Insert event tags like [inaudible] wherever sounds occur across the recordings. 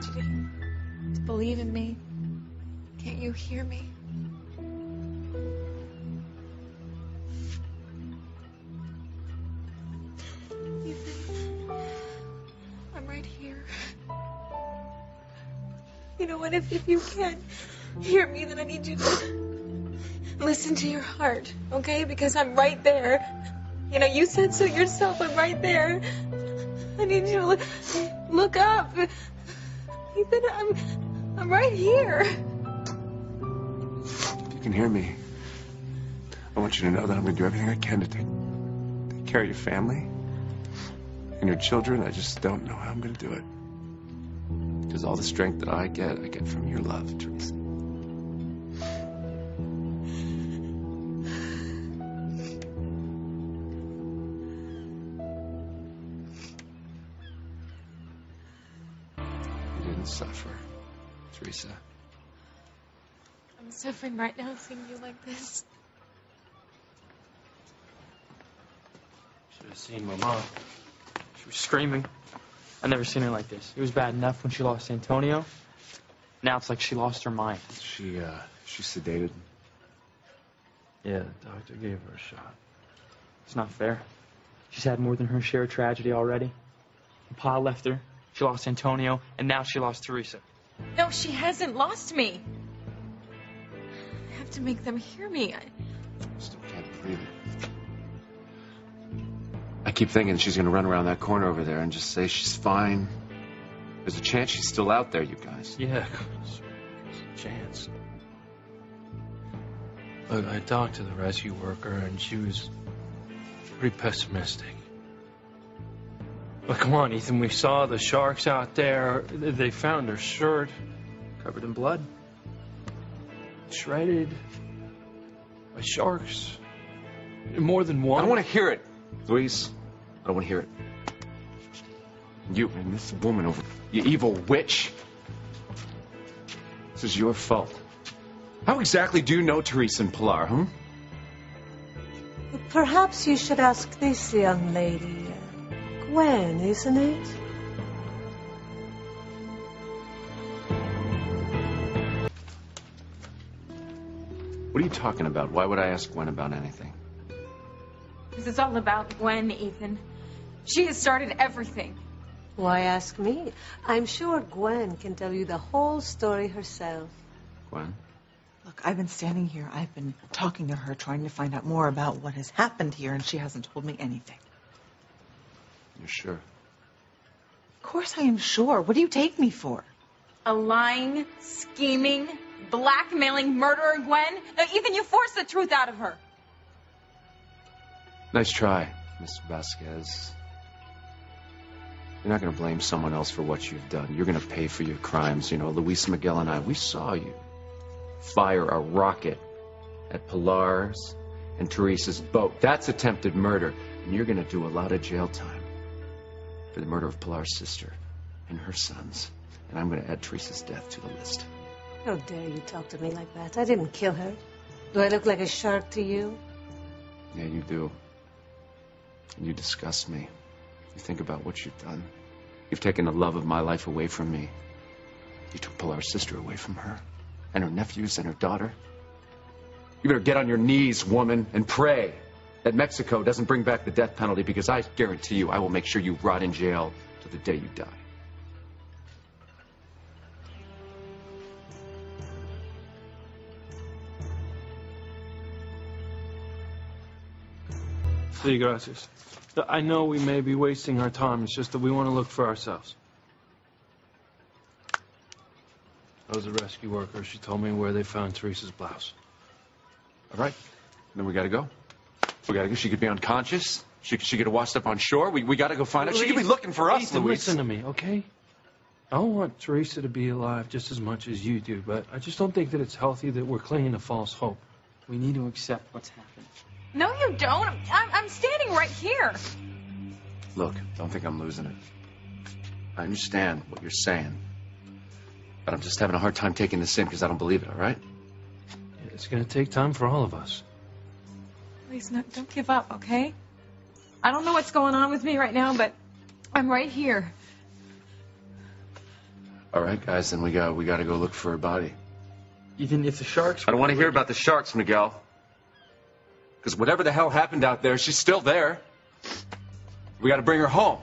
To believe in me. Can't you hear me? I'm right here. You know what? If, if you can't hear me, then I need you to listen to your heart, okay? Because I'm right there. You know, you said so yourself. I'm right there. I need you to look, look up. Ethan, I'm, I'm right here. You can hear me, I want you to know that I'm going to do everything I can to take, take care of your family and your children. I just don't know how I'm going to do it. Because all the strength that I get, I get from your love, Theresa. You didn't suffer, Theresa. I'm suffering right now seeing you like this. Should have seen my mom. She was screaming. I never seen her like this. It was bad enough when she lost Antonio. Now it's like she lost her mind. She, uh, she's sedated. Yeah, the doctor gave her a shot. It's not fair. She's had more than her share of tragedy already. Pa left her. She lost Antonio, and now she lost Theresa. No, she hasn't lost me. I have to make them hear me. I, Still can't believe it. I keep thinking she's gonna run around that corner over there and just say she's fine. There's a chance she's still out there, you guys. Yeah, there's a chance. Look, I talked to the rescue worker, and she was pretty pessimistic. But come on, Ethan, we saw the sharks out there. They found her shirt covered in blood, shredded by sharks. More than one. I one. don't want to hear it, Luis. I don't want to hear it. You and this woman over, you evil witch. This is your fault. How exactly do you know Theresa and Pilar, huh? Perhaps you should ask this young lady. Gwen, isn't it? What are you talking about? Why would I ask Gwen about anything? Because it's all about Gwen, Ethan. She has started everything. Why ask me? I'm sure Gwen can tell you the whole story herself. Gwen? Look, I've been standing here. I've been talking to her, trying to find out more about what has happened here, and she hasn't told me anything. You're sure? Of course I am sure. What do you take me for? A lying, scheming, blackmailing murderer, Gwen. Now, Ethan, you forced the truth out of her. Nice try, Mr. Vasquez. You're not going to blame someone else for what you've done. You're going to pay for your crimes. You know, Luis Miguel and I, we saw you fire a rocket at Pilar's and Theresa's boat. That's attempted murder. And you're going to do a lot of jail time for the murder of Pilar's sister and her sons. And I'm going to add Theresa's death to the list. How dare you talk to me like that? I didn't kill her. Do I look like a shark to you? Yeah, you do. And you disgust me. You think about what you've done. You've taken the love of my life away from me. You took Pilar's sister away from her, and her nephews and her daughter. You better get on your knees, woman, and pray that Mexico doesn't bring back the death penalty because I guarantee you I will make sure you rot in jail to the day you die. Sí, gracias. I know we may be wasting our time. It's just that we want to look for ourselves. I was a rescue worker. She told me where they found Theresa's blouse. All right. Then we gotta go. We gotta go. She could be unconscious. She, she could have washed up on shore. We, we gotta go find her. She could be looking for us, Ethan, Luis. listen to me, okay? I don't want Theresa to be alive just as much as you do, but I just don't think that it's healthy that we're clinging to false hope. We need to accept what's happened. No, you don't. I'm, I'm, I'm standing right here. Look, don't think I'm losing it. I understand what you're saying. But I'm just having a hard time taking this in because I don't believe it, all right? It's going to take time for all of us. Please, no, don't give up, okay? I don't know what's going on with me right now, but I'm right here. All right, guys, then we got we got to go look for her body. Even if the sharks. I don't want to hear about the sharks, Miguel. Because whatever the hell happened out there, she's still there. We got to bring her home.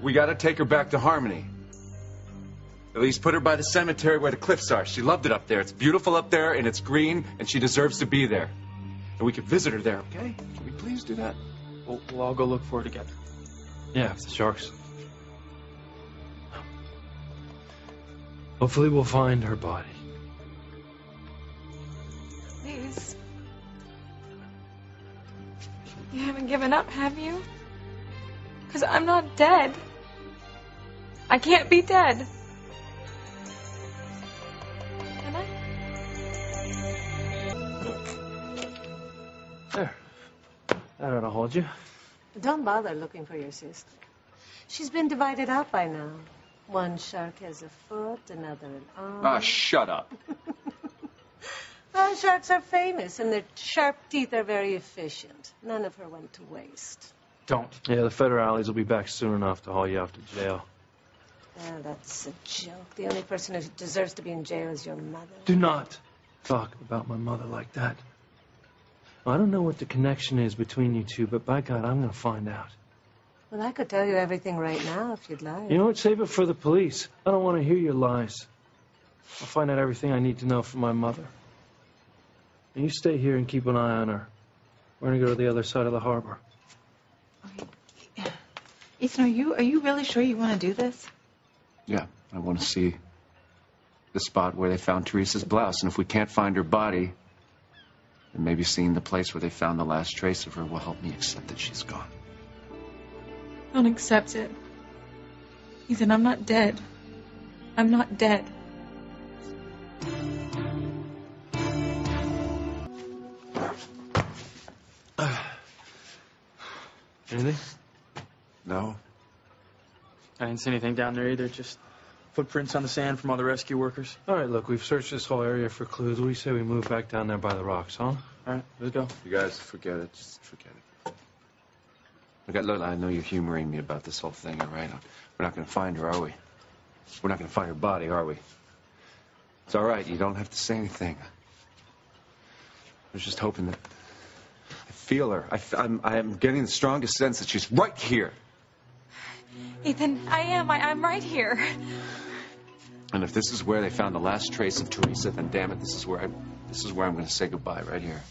We got to take her back to Harmony. At least put her by the cemetery where the cliffs are. She loved it up there. It's beautiful up there and it's green, and she deserves to be there. And we could visit her there, okay? Can we please do that? We'll, we'll all go look for her together. Yeah, if the sharks. Hopefully, we'll find her body. Please. You haven't given up, have you? Because I'm not dead. I can't be dead. That ought to hold you. Don't bother looking for your sister. She's been divided up by now. One shark has a foot, another an arm. Ah, shut up. [laughs] Well, sharks are famous, and their sharp teeth are very efficient. None of her went to waste. Don't. Yeah, the federales will be back soon enough to haul you off to jail. Ah, that's a joke. The only person who deserves to be in jail is your mother. Do not talk about my mother like that. I don't know what the connection is between you two, but by God, I'm going to find out. Well, I could tell you everything right now if you'd like. You know what? Save it for the police. I don't want to hear your lies. I'll find out everything I need to know from my mother. And you stay here and keep an eye on her. We're going to go to the other side of the harbor. Ethan, are you are you really sure you want to do this? Yeah, I want to see the spot where they found Theresa's blouse. And if we can't find her body, then maybe seeing the place where they found the last trace of her will help me accept that she's gone. Don't accept it. Ethan, I'm not dead. I'm not dead. Anything? No? I didn't see anything down there either. Just footprints on the sand from all the rescue workers. All right, look, we've searched this whole area for clues. What do you say we move back down there by the rocks, huh? All right, let's go. You guys, forget it. Just forget it. Look, I- look, I know you're humoring me about this whole thing, all right? We're not going to find her, are we? We're not going to find her body, are we? It's all right. You don't have to say anything. I was just hoping that. I feel her. I, f- I'm, I am getting the strongest sense that she's right here. Ethan, I am. I, I'm right here. And if this is where they found the last trace of Theresa, then damn it, this is where I, this is where I'm going to say goodbye, right here.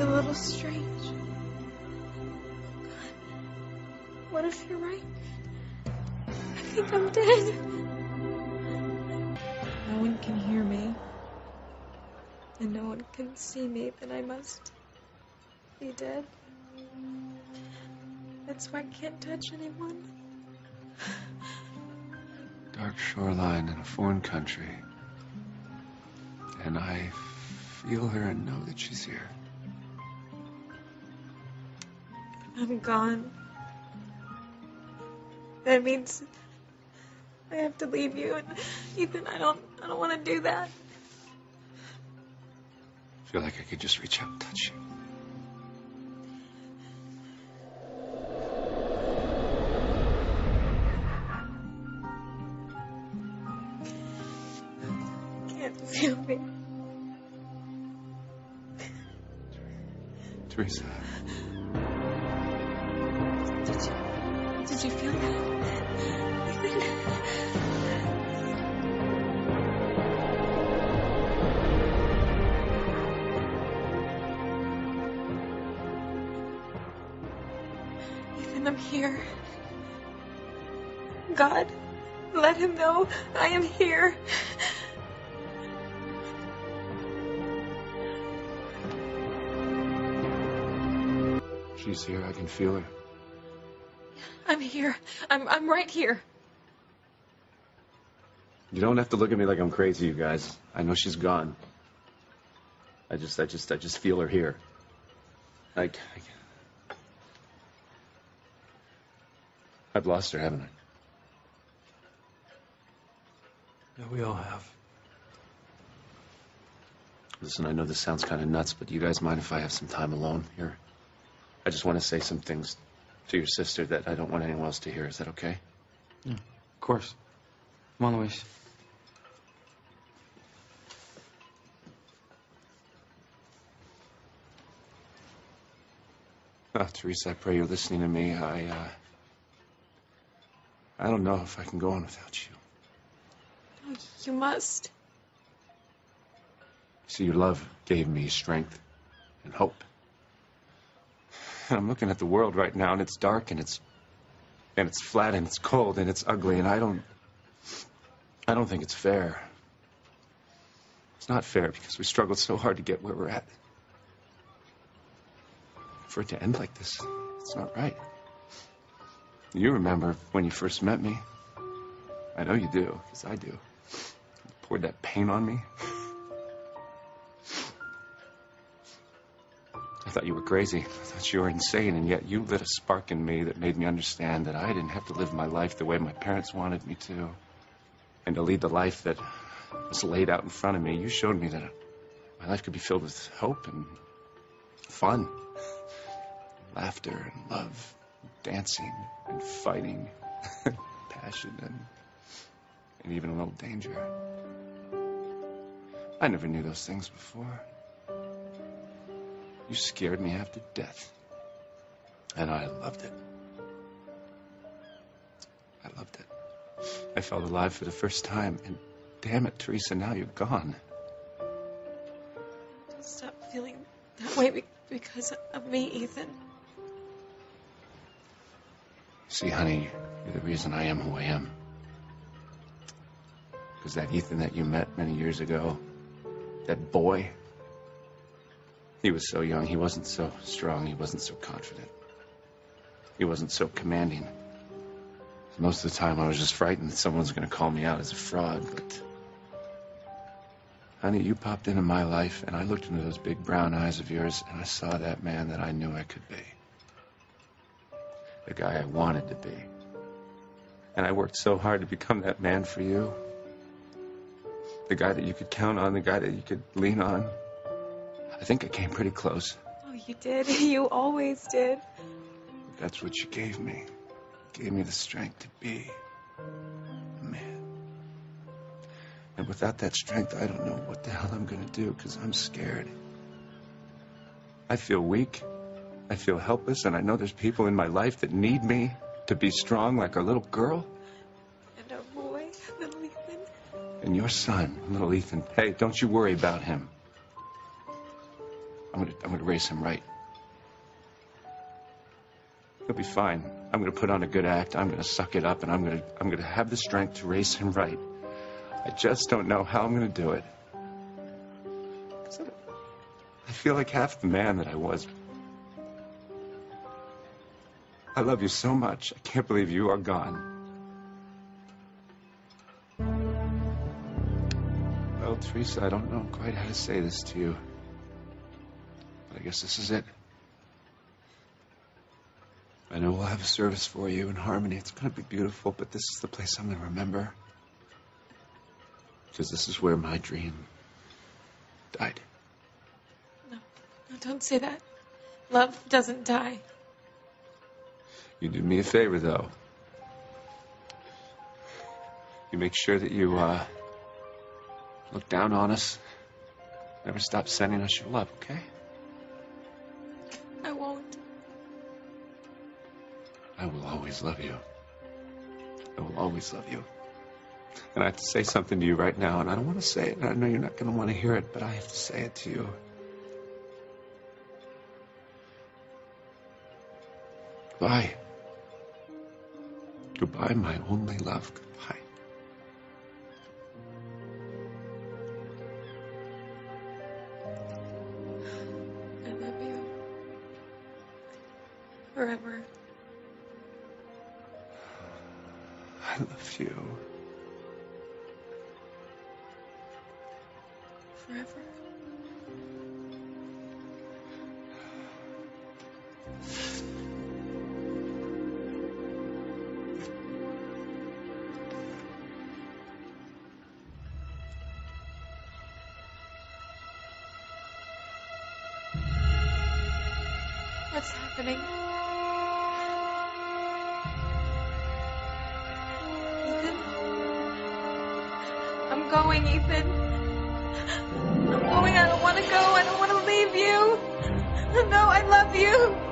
A little strange. What if you're right? I think I'm dead. No one can hear me. And no one can see me, then I must be dead. That's why I can't touch anyone. Dark shoreline in a foreign country. And I feel her and know that she's here. I'm gone. That means I have to leave you, and Ethan, I don't, I don't want to do that. I feel like I could just reach out and touch you. Theresa. Did you, did you feel that? Ethan. I'm here. God, let him know I am here. She's here. I can feel her. I'm here. I'm I'm right here. You don't have to look at me like I'm crazy, you guys. I know she's gone. I just, I just, I just feel her here. Like, I, I've lost her, haven't I? Yeah, we all have. Listen, I know this sounds kind of nuts, but do you guys mind if I have some time alone here? I just want to say some things to your sister that I don't want anyone else to hear. Is that okay? Yeah, Of course. Come on, Luis. Oh, Theresa, I pray you're listening to me. I, uh, I don't know if I can go on without you. Oh, you must. See, your love gave me strength and hope. [laughs] I'm looking at the world right now, and it's dark, and it's, and it's flat, and it's cold, and it's ugly, and I don't, I don't think it's fair. It's not fair because we struggled so hard to get where we're at. For it to end like this, it's not right. You remember when you first met me? I know you do, because I do. You poured that pain on me. [laughs] I thought you were crazy. I thought you were insane, and yet you lit a spark in me that made me understand that I didn't have to live my life the way my parents wanted me to, and to lead the life that was laid out in front of me. You showed me that my life could be filled with hope and fun, laughter and love, dancing and fighting, [laughs] passion and and even a little danger. I never knew those things before. You scared me half to death. And I loved it. I loved it. I felt alive for the first time. And damn it, Theresa, now you're gone. Don't stop feeling that way because of me, Ethan. See, honey, you're the reason I am who I am. Because that Ethan that you met many years ago, that boy, he was so young. He wasn't so strong. He wasn't so confident. He wasn't so commanding. Most of the time, I was just frightened that someone was going to call me out as a fraud. But, honey, you popped into my life, and I looked into those big brown eyes of yours, and I saw that man that I knew I could be. The guy I wanted to be. And I worked so hard to become that man for you. The guy that you could count on, the guy that you could lean on. I think I came pretty close. Oh, you did. [laughs] You always did. That's what you gave me. Gave me the strength to be a man. And without that strength, I don't know what the hell I'm going to do because I'm scared. I feel weak. I feel helpless, and I know there's people in my life that need me to be strong like our little girl And our boy, little Ethan. and your son, little Ethan. Hey, don't you worry about him. I'm gonna, I'm raise him right. He'll be fine. I'm gonna put on a good act. I'm gonna suck it up, and I'm gonna, I'm gonna have the strength to raise him right. I just don't know how I'm gonna do it. I feel like half the man that I was. I love you so much. I can't believe you are gone. Well, Theresa, I don't know quite how to say this to you. I guess this is it. I know we'll have a service for you in Harmony. It's going to be beautiful, but this is the place I'm going to remember. Because this is where my dream died. No, don't say that. Love doesn't die. You do me a favor, though. You make sure that you, uh, look down on us. Never stop sending us your love, okay? Always love you. I will always love you. And I have to say something to you right now, and I don't want to say it, and I know you're not going to want to hear it, but I have to say it to you. Goodbye. Goodbye, my only love. Goodbye. I love you. Forever. What's happening? I'm going, Ethan. I'm going. I don't want to go. I don't want to leave you. No, I love you.